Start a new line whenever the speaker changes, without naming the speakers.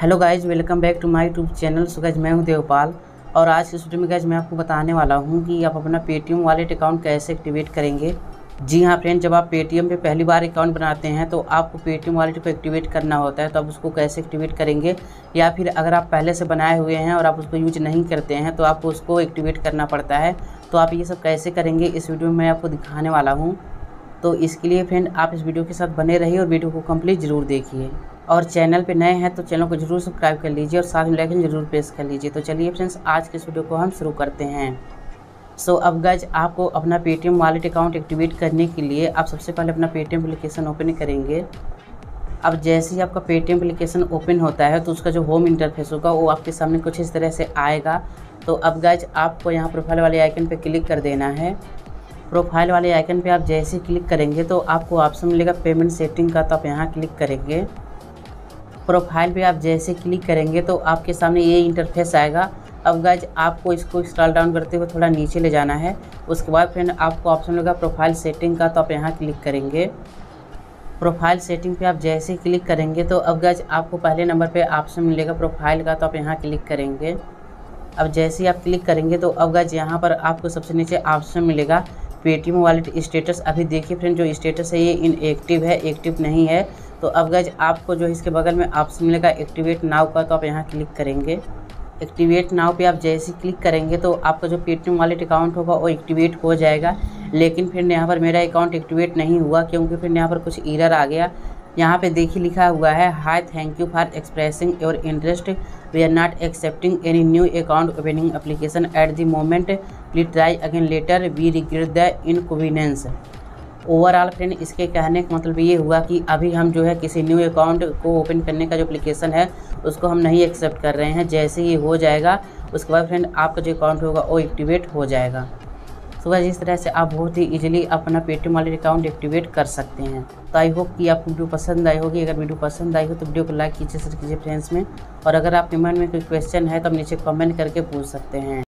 Hello guys welcome back to my YouTube channel so मैं हूँ देवपाल और आज की वीडियो में गाइज़ मैं आपको बताने वाला हूँ कि आप अपना पेटीएम वॉलेट अकाउंट कैसे एक्टिवेट करेंगे। जी हाँ फ्रेंड जब आप पेटीएम पे पहली बार अकाउंट बनाते हैं तो आपको पेटीएम वॉलेट को एक्टिवेट करना होता है तो आप उसको कैसे एक्टिवेट करेंगे? या फिर अगर आप पहले से बनाए हुए हैं और आप उसको यूज़ नहीं करते हैं तो आपको उसको एक्टिवेट करना पड़ता है। तो आप ये सब कैसे करेंगे, इस वीडियो में मैं आपको दिखाने वाला हूँ। तो इसके लिए फ्रेंड आप इस वीडियो के साथ बने रहिए और वीडियो को कंप्लीट ज़रूर देखिए। और चैनल पे नए हैं तो चैनल को ज़रूर सब्सक्राइब कर लीजिए और साथ में लाइकन ज़रूर प्रेस कर लीजिए। तो चलिए फ्रेंड्स आज के वीडियो को हम शुरू करते हैं। सो so, अब गज आपको अपना पेटीएम वॉलेट अकाउंट एक्टिवेट करने के लिए आप सबसे पहले अपना पेटीएम एप्लीकेशन ओपन करेंगे। अब जैसे ही आपका पेटीएम एप्लीकेशन ओपन होता है तो उसका जो होम इंटरफेस होगा वो आपके सामने कुछ इस तरह से आएगा। तो अब गज आपको यहाँ प्रोफ़ाइल वाले आइकन पर क्लिक कर देना है। प्रोफ़ाइल वाले आइकन पे आप जैसे क्लिक करेंगे तो आपको ऑप्शन मिलेगा पेमेंट सेटिंग का तो आप यहाँ क्लिक करेंगे। प्रोफ़ाइल पे आप जैसे क्लिक करेंगे तो आपके सामने ये इंटरफेस आएगा। अब गज आपको इसको स्क्रॉल डाउन करते हुए थोड़ा नीचे ले जाना है। उसके बाद फ्रेंड आपको ऑप्शन मिलेगा प्रोफ़ाइल सेटिंग का तो आप यहाँ क्लिक करेंगे। प्रोफ़ाइल सेटिंग पे आप जैसे क्लिक करेंगे तो अब गज आपको पहले नंबर पे ऑप्शन मिलेगा प्रोफ़ाइल का तो आप यहाँ क्लिक करेंगे। अब जैसे ही आप क्लिक करेंगे तो अब गज यहाँ पर आपको सबसे नीचे ऑप्शन मिलेगा पेटीएम वॉलेट स्टेटस अभी देखिए फ्रेंड जो स्टेटस है, ये इनएक्टिव है एक्टिव नहीं है। तो अब गज आपको जो इसके बगल में ऑप्शन मिलेगा एक्टिवेट नाव का तो आप यहाँ क्लिक करेंगे। एक्टिवेट नाव पे आप जैसे क्लिक करेंगे तो आपका जो पेटीएम वॉलेट अकाउंट होगा, वो एक्टिवेट हो जाएगा। लेकिन फिर यहाँ पर मेरा अकाउंट एक्टिवेट नहीं हुआ, क्योंकि फिर यहाँ पर कुछ ईरर आ गया। यहाँ पे देखिए लिखा हुआ है hi thank you for expressing your interest we are not accepting any new account opening application at the moment please try again later we regret the inconvenience overall friend इसके कहने का मतलब ये हुआ कि अभी हम जो है किसी न्यू अकाउंट को ओपन करने का जो एप्लीकेशन है, उसको हम नहीं एक्सेप्ट कर रहे हैं। जैसे ही हो जाएगा, उसके बाद फ्रेंड आपका जो अकाउंट होगा, वो एक्टिवेट हो जाएगा। तो वह इस तरह से आप बहुत ही इजीली अपना पेटीएम वाले अकाउंट एक्टिवेट कर सकते हैं। तो आई होप कि आपको वीडियो पसंद आई होगी। अगर वीडियो पसंद आई हो तो वीडियो को लाइक कीजिए शेयर कीजिए फ्रेंड्स में। और अगर आपके मन में कोई क्वेश्चन है तो आप नीचे कमेंट करके पूछ सकते हैं।